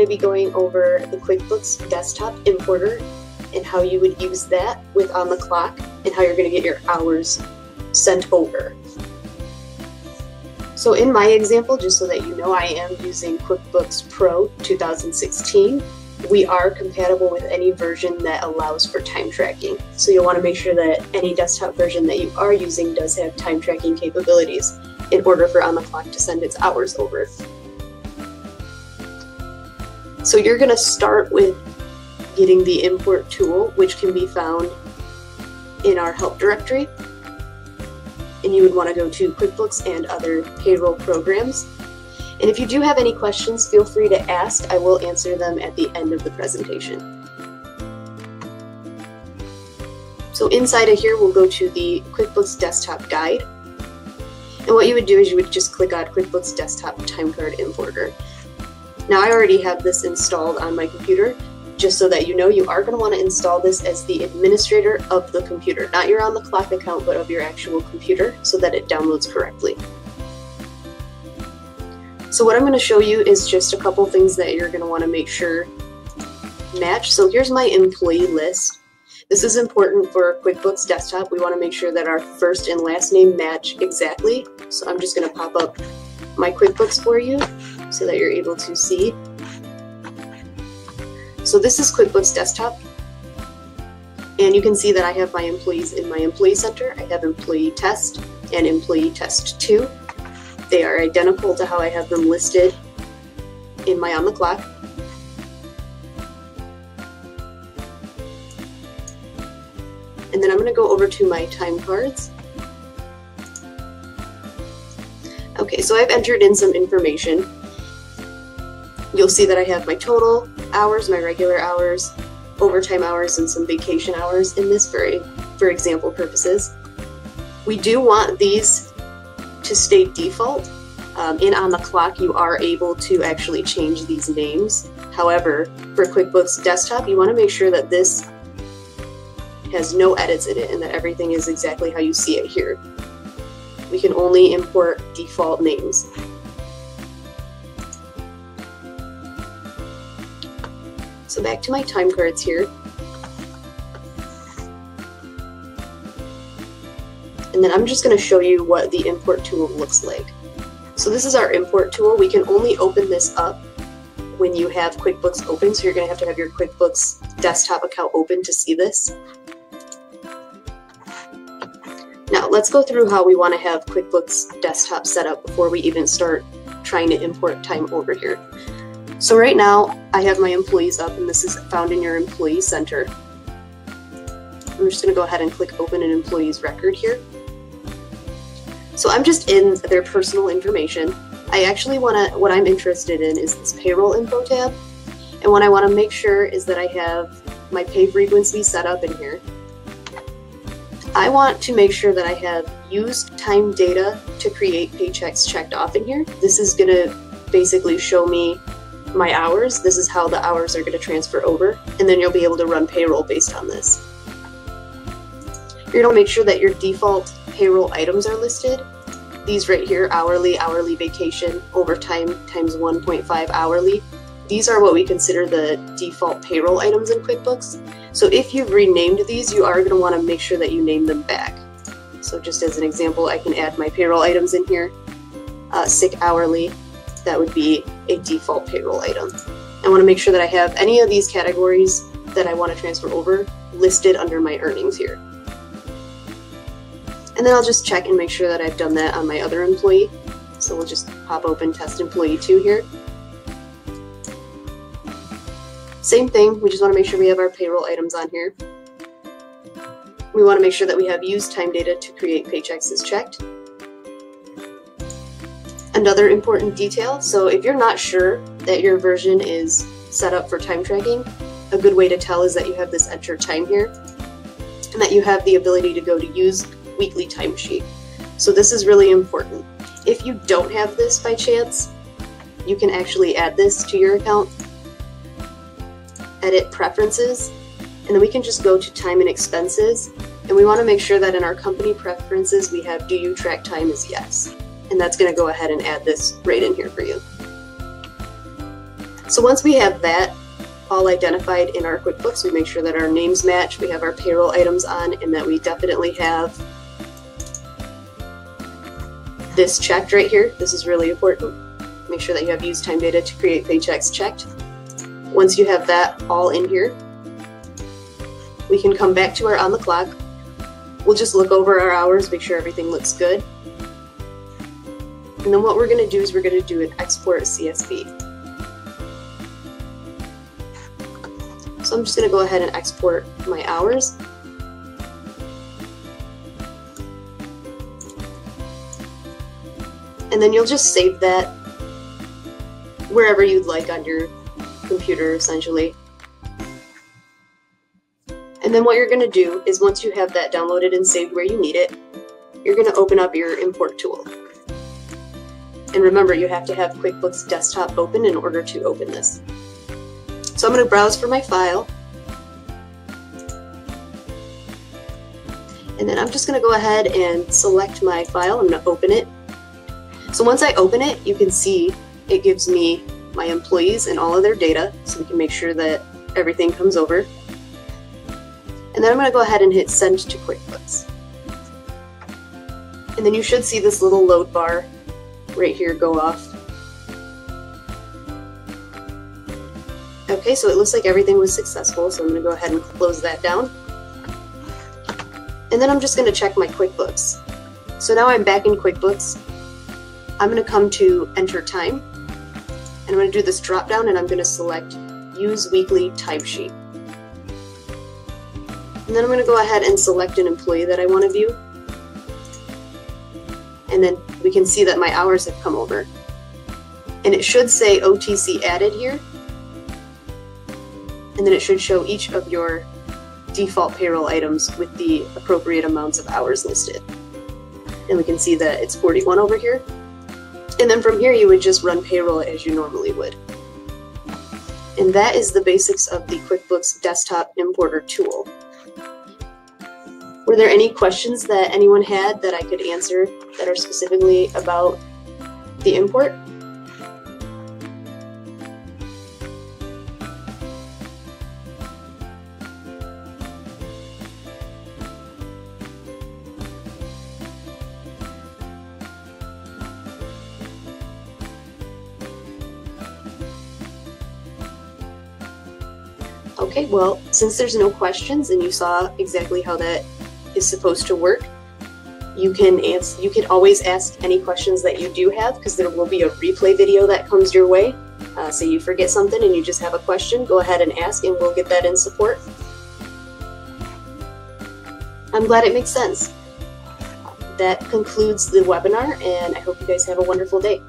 to be going over the QuickBooks Desktop Importer and how you would use that with OnTheClock and how you're going to get your hours sent over. So in my example, just so that you know, I am using QuickBooks Pro 2016. We are compatible with any version that allows for time tracking. So you'll want to make sure that any desktop version that you are using does have time tracking capabilities in order for OnTheClock to send its hours over. So you're going to start with getting the import tool, which can be found in our help directory. And you would want to go to QuickBooks and other payroll programs. And if you do have any questions, feel free to ask. I will answer them at the end of the presentation. So inside of here, we'll go to the QuickBooks Desktop Guide. And what you would do is you would just click on QuickBooks Desktop Timecard Importer. Now I already have this installed on my computer, just so that you know you are going to want to install this as the administrator of the computer, not your OnTheClock account, but of your actual computer so that it downloads correctly. So what I'm going to show you is just a couple things that you're going to want to make sure match. So here's my employee list. This is important for QuickBooks Desktop. We want to make sure that our first and last name match exactly. So I'm just going to pop up my QuickBooks for you so that you're able to see. So this is QuickBooks Desktop. And you can see that I have my employees in my Employee Center. I have Employee Test and Employee Test 2. They are identical to how I have them listed in my OnTheClock. And then I'm going to go over to my time cards. Okay, so I've entered in some information. You'll see that I have my total hours, my regular hours, overtime hours, and some vacation hours in this very, for example purposes. We do want these to stay default. Um, in OnTheClock, you are able to actually change these names. However, for QuickBooks Desktop, you want to make sure that this has no edits in it and that everything is exactly how you see it here. We can only import default names. So back to my time cards here. And then I'm just going to show you what the import tool looks like. So this is our import tool. We can only open this up when you have QuickBooks open, so you're going to have to have your QuickBooks desktop account open to see this. Now let's go through how we want to have QuickBooks desktop set up before we even start trying to import time over here. So right now I have my employees up and this is found in your employee center. I'm just going to go ahead and click open an employee's record here. So I'm just in their personal information. I actually want to, what I'm interested in is this payroll info tab. And what I want to make sure is that I have my pay frequency set up in here. I want to make sure that I have used time data to create paychecks checked off in here. This is going to basically show me my hours. This is how the hours are going to transfer over, and then you'll be able to run payroll based on this. You're going to make sure that your default payroll items are listed. These right here, hourly, hourly vacation, overtime times 1.5 hourly. These are what we consider the default payroll items in QuickBooks. So if you've renamed these, you are going to want to make sure that you name them back. So just as an example, I can add my payroll items in here. Uh, sick hourly, that would be a default payroll item. I want to make sure that I have any of these categories that I want to transfer over listed under my earnings here. And then I'll just check and make sure that I've done that on my other employee. So we'll just pop open test employee 2 here. Same thing, we just want to make sure we have our payroll items on here. We want to make sure that we have used time data to create paychecks is checked. Another important detail, so if you're not sure that your version is set up for time tracking, a good way to tell is that you have this enter time here and that you have the ability to go to use weekly timesheet. So this is really important. If you don't have this by chance, you can actually add this to your account, edit preferences, and then we can just go to time and expenses. And we want to make sure that in our company preferences, we have do you track time as yes and that's going to go ahead and add this right in here for you. So once we have that all identified in our QuickBooks, we make sure that our names match, we have our payroll items on, and that we definitely have this checked right here. This is really important. Make sure that you have use time data to create paychecks checked. Once you have that all in here, we can come back to our OnTheClock. We'll just look over our hours, make sure everything looks good. And then what we're going to do is we're going to do an export CSV. So I'm just going to go ahead and export my hours. And then you'll just save that wherever you'd like on your computer, essentially. And then what you're going to do is once you have that downloaded and saved where you need it, you're going to open up your import tool. And remember, you have to have QuickBooks Desktop open in order to open this. So I'm going to browse for my file. And then I'm just going to go ahead and select my file. I'm going to open it. So once I open it, you can see it gives me my employees and all of their data so we can make sure that everything comes over. And then I'm going to go ahead and hit send to QuickBooks. And then you should see this little load bar right here go off. Okay, so it looks like everything was successful, so I'm going to go ahead and close that down. And then I'm just going to check my QuickBooks. So now I'm back in QuickBooks. I'm going to come to Enter Time, and I'm going to do this drop down and I'm going to select Use Weekly Timesheet. And then I'm going to go ahead and select an employee that I want to view. And then we can see that my hours have come over. And it should say OTC added here. And then it should show each of your default payroll items with the appropriate amounts of hours listed. And we can see that it's 41 over here. And then from here, you would just run payroll as you normally would. And that is the basics of the QuickBooks Desktop Importer tool. Were there any questions that anyone had that I could answer that are specifically about the import? Okay, well, since there's no questions and you saw exactly how that is supposed to work. You can answer, you can always ask any questions that you do have because there will be a replay video that comes your way. Uh, say you forget something and you just have a question, go ahead and ask and we'll get that in support. I'm glad it makes sense. That concludes the webinar and I hope you guys have a wonderful day.